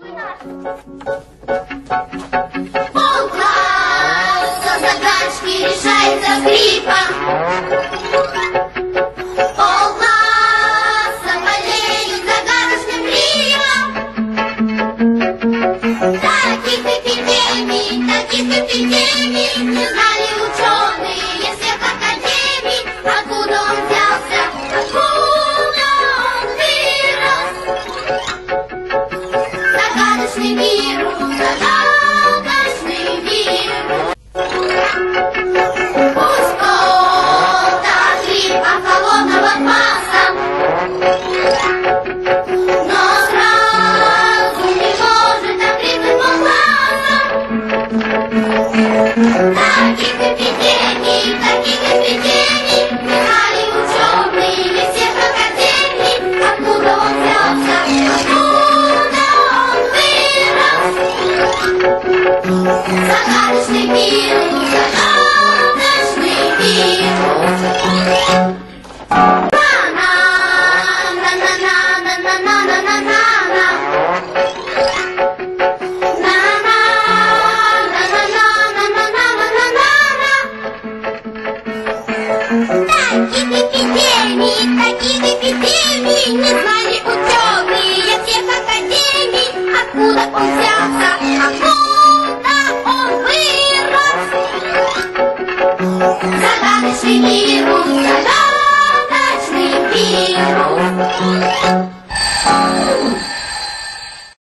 Полкласс за загадочки решается гриппом. Полкласса. Таких эпидемий, таких эпидемий не знали Загадочный вирус, загадочный вирус. Пусть кто-то грипп от холодного класса, но сразу не может открыть класса. Таких эпидемий, Загадочный вирус, загадочный Bye.